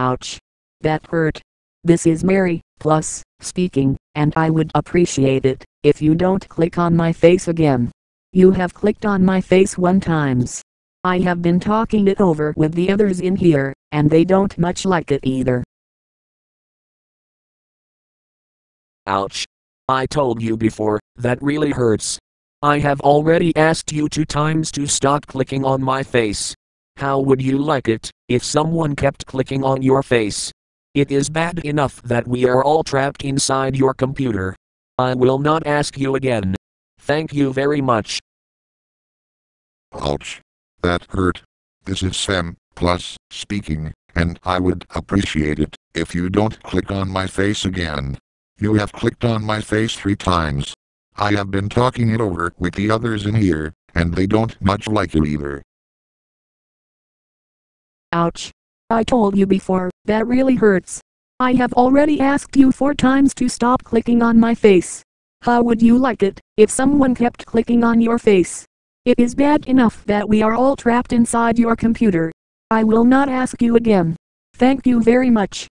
Ouch. That hurt. This is Mary, plus, speaking, and I would appreciate it if you don't click on my face again. You have clicked on my face one times. I have been talking it over with the others in here, and they don't much like it either. Ouch. I told you before, that really hurts. I have already asked you two times to stop clicking on my face. How would you like it if someone kept clicking on your face? It is bad enough that we are all trapped inside your computer. I will not ask you again. Thank you very much. Ouch. That hurt. This is Sam, plus, speaking, and I would appreciate it if you don't click on my face again. You have clicked on my face three times. I have been talking it over with the others in here, and they don't much like it either. Ouch. I told you before, that really hurts. I have already asked you four times to stop clicking on my face. How would you like it if someone kept clicking on your face? It is bad enough that we are all trapped inside your computer. I will not ask you again. Thank you very much.